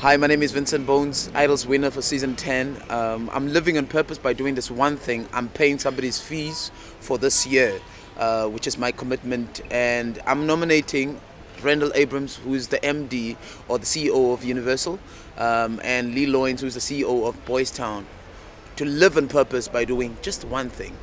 Hi, my name is Vincent Bones, Idols winner for season 10. Um, I'm living on purpose by doing this one thing. I'm paying somebody's fees for this year, uh, which is my commitment. And I'm nominating Randall Abrahams, who is the MD or the CEO of Universal, um, and Lee Loynes, who's the CEO of Boys Town, to live on purpose by doing just one thing.